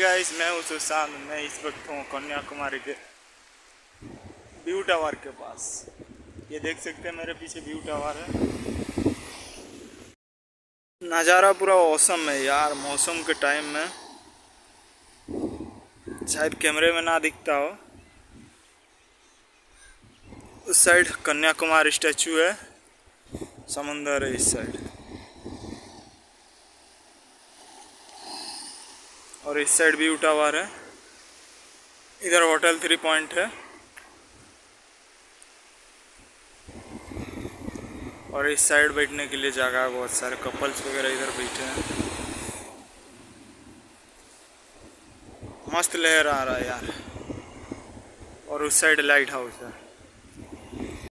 Guys मैं हूँ सुशांत, मैं इस वक्त हूँ कन्याकुमारी के व्यू टावर के पास। ये देख सकते हैं मेरे पीछे व्यू टावर है। नज़ारा पूरा औसम है यार, मौसम के टाइम में। शायद कैमरे में ना दिखता हो। उस साइड कन्याकुमारी स्टैचू है। समंदर है इस साइड। और इस साइड भी टावर है। इधर होटल थ्री पॉइंट है। और इस साइड बैठने के लिए जगह है बहुत सारे। कपल्स वगैरह इधर बैठे हैं। मस्त लहर आ रहा है यार। और उस साइड लाइट हाउस है।